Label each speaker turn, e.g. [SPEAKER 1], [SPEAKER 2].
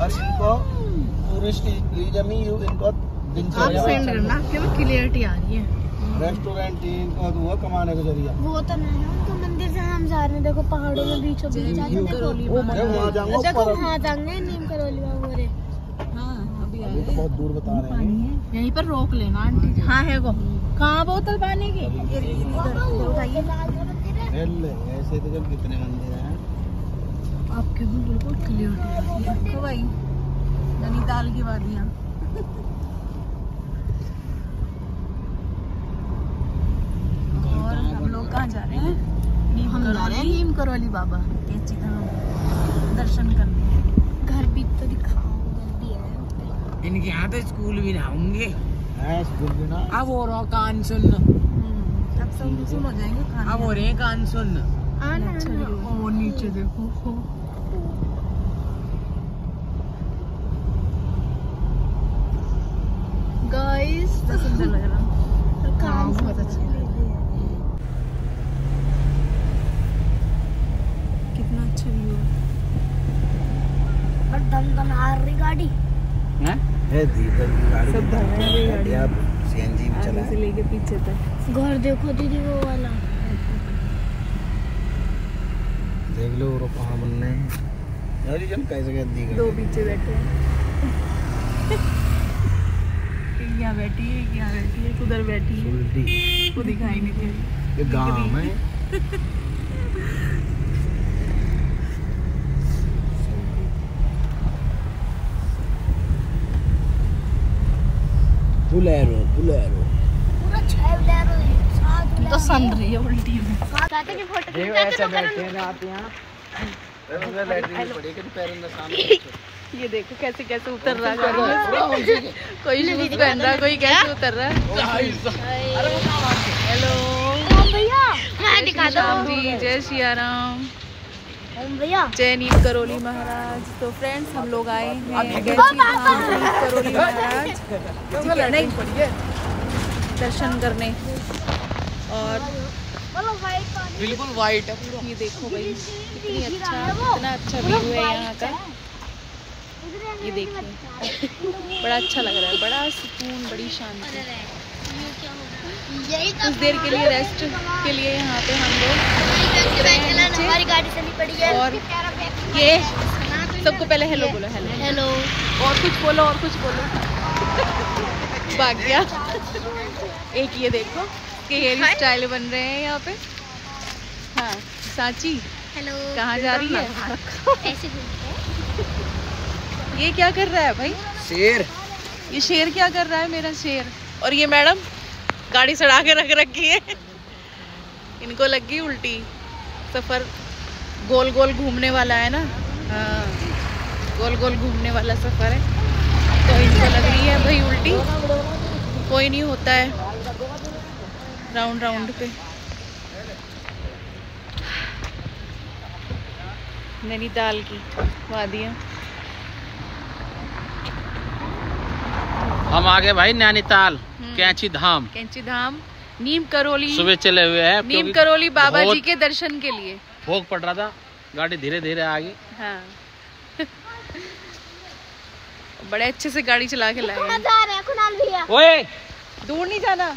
[SPEAKER 1] और इनको tourist tourism ही इनको
[SPEAKER 2] आप
[SPEAKER 1] दिनचर्या
[SPEAKER 2] सेंड करना आपके में क्लियरिटी आ रही है।
[SPEAKER 1] रेस्टोरेंट ही इनको हुआ कमाने का ज़रिया
[SPEAKER 3] वो तो नहीं है उनका मंदिर से हम जा रहे हैं देखो पहाड़ों में बीचों बीच
[SPEAKER 1] नीम
[SPEAKER 3] देखो।
[SPEAKER 2] करोली
[SPEAKER 1] वो मैं वहाँ जाऊँगा
[SPEAKER 3] देखो वहाँ जाएँगे नीम करोली बाबू रे
[SPEAKER 2] हाँ अभी
[SPEAKER 1] अभी तो बहुत दूर बता रहे हैं।
[SPEAKER 2] यहीं पर रोक लेना आंटी हाँ है वो। कहाँ बोतल पानी की?
[SPEAKER 3] उठाइए लाल का मंदिर है।
[SPEAKER 1] ऐसे तो जब कितने मंदिर हैं?
[SPEAKER 2] आपके भी बिल्कुल क्लियर देखो भाई नैनीताल की वादियाँ। और हम लोग कहाँ जा रहे हैं? नीम हम जा रहे हैं नीम करौली बाबा। कैची धाम दर्शन करने।
[SPEAKER 3] घर भी तो दिखाओ घर भी है।
[SPEAKER 4] इनके यहाँ तो स्कूल भी ना होंगे।
[SPEAKER 1] हैं स्कूल भी ना।
[SPEAKER 4] अब हो रहा कान सुन
[SPEAKER 2] अब सब सुन हो। जाएँगे खाने
[SPEAKER 4] अब हो रहे हैं कान सुन
[SPEAKER 2] अच्छा
[SPEAKER 3] आना।
[SPEAKER 2] और नीचे देखो। हो। गाइस तो सुंदर लग रहा। हाँ, बहुत अच्छा। कितना अच्छा व्यू है।
[SPEAKER 3] बट दम दम आ रही गाड़ी।
[SPEAKER 1] है? दीपक गाड़ी।
[SPEAKER 2] सब भर रहे गाड़ी।
[SPEAKER 1] अब सीएनजी भी चला
[SPEAKER 2] से लेके पीछे तक।
[SPEAKER 3] घर देखो दीदी वो वाला।
[SPEAKER 1] देख लो वो कहाँ बन रहे हैं। यार जन कैसे कैसे दी
[SPEAKER 2] दो पीछे बैठे हैं। यहाँ बैठी है यहाँ बैठी है उधर बैठी है।
[SPEAKER 1] उल्टी
[SPEAKER 2] वो दिखाई नहीं दे रही
[SPEAKER 1] ये गाँव है।
[SPEAKER 3] पूरा छह उधर सात
[SPEAKER 2] तो सन रही है उल्टी में
[SPEAKER 3] कहते कि फ़ोटो
[SPEAKER 4] देखो ऐसे बैठे हैं आप यहाँ।
[SPEAKER 1] लैटरिन पड़ी कि पैरों में सामने
[SPEAKER 2] ये देखो कैसे कैसे उतर रहा है। कोई शूज़ पहन रहा कोई कैसे उतर रहा है? हेलो।
[SPEAKER 3] ओम भैया मैं दिखा दो
[SPEAKER 2] जी जय सिया राम।
[SPEAKER 3] ओम भैया।
[SPEAKER 2] जय नीम करोली महाराज। तो फ्रेंड्स हम लोग आए हैं। करोली महाराज। है। दर्शन करने। और
[SPEAKER 4] बिल्कुल वाइट है पूरा।
[SPEAKER 2] ये देखो भाई कितनी अच्छा कितना अच्छा व्यू है यहाँ का। ये देखिए। बड़ा अच्छा लग रहा है बड़ा सुकून बड़ी शांति। कुछ देर के लिए रेस्ट के लिए यहाँ पे हम लोग
[SPEAKER 3] हमारी गाड़ी चली पड़ी है
[SPEAKER 2] और ये सबको पहले हेलो बोलो हेलो
[SPEAKER 3] हेलो
[SPEAKER 2] और कुछ बोलो और कुछ बोलो। भाग गया एक ये देखो। कि हेयर स्टाइल बन रहे हैं यहाँ पे? हाँ सांची
[SPEAKER 3] हेलो
[SPEAKER 2] कहाँ जा रही है?
[SPEAKER 3] ऐसे
[SPEAKER 2] ये क्या कर रहा है भाई?
[SPEAKER 4] शेर।
[SPEAKER 2] ये शेर क्या कर रहा है मेरा शेर? और ये मैडम गाड़ी सड़ा के रख रखी है। इनको लग गई उल्टी। सफ़र गोल गोल घूमने वाला है ना? हाँ गोल गोल घूमने वाला सफ़र है। तो इनको लग रही है भाई उल्टी। कोई नहीं होता है। राउंड राउंड पे। नैनीताल की वादियाँ।
[SPEAKER 4] हम आगे भाई नैनीताल
[SPEAKER 2] हम्म।
[SPEAKER 4] कैंची धाम।
[SPEAKER 2] कैंची धाम नीम करोली।
[SPEAKER 4] सुबह चले हुए हैं
[SPEAKER 2] नीम करोली बाबा जी के दर्शन के लिए।
[SPEAKER 4] भोग पड़ रहा था गाड़ी धीरे धीरे आगे।
[SPEAKER 2] हाँ। बड़े अच्छे से गाड़ी चला के लाए हैं।
[SPEAKER 3] जा रहे हैं कुणाल भैया।
[SPEAKER 4] ओए!
[SPEAKER 2] दूर नहीं जाना।